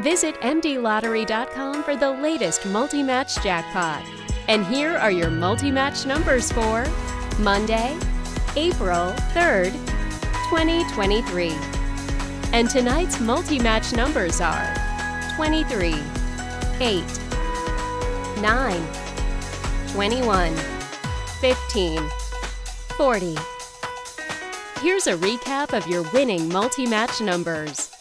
Visit MDLottery.com for the latest multi match jackpot. And here are your multi match numbers for Monday, April 3rd, 2023. And tonight's multi match numbers are 23, 8, 9, 21, 15, 40. Here's a recap of your winning multi match numbers.